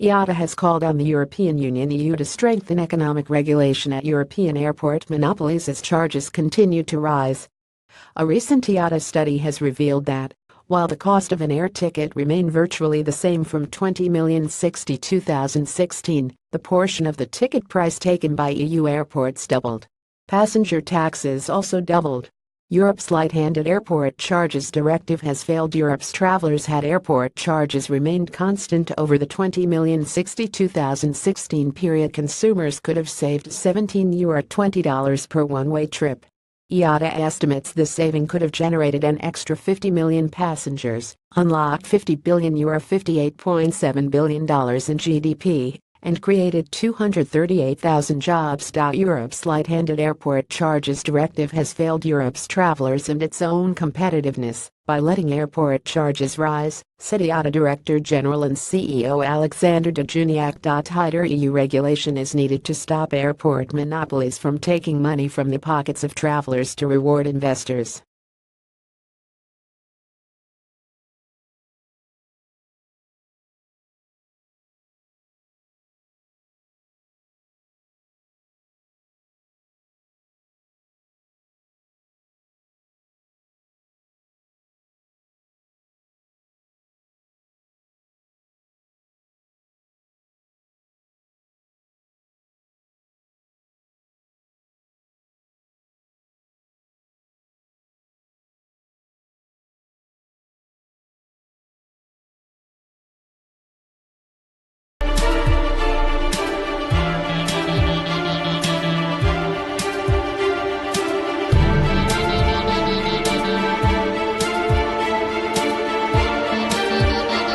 IATA has called on the European Union EU to strengthen economic regulation at European airport monopolies as charges continue to rise. A recent IATA study has revealed that, while the cost of an air ticket remained virtually the same from 20,062,016, the portion of the ticket price taken by EU airports doubled. Passenger taxes also doubled. Europe's light-handed airport charges directive has failed Europe's travelers had airport charges remained constant over the 20,062,016 period consumers could have saved 17 euro $20 per one-way trip. IATA estimates the saving could have generated an extra 50 million passengers, unlocked 50 billion euro $58.7 billion in GDP, and created 238,000 jobs. Europe's light-handed airport charges directive has failed Europe's travelers and its own competitiveness by letting airport charges rise, said IATA Director General and CEO Alexander de Juniac. Tighter EU regulation is needed to stop airport monopolies from taking money from the pockets of travelers to reward investors.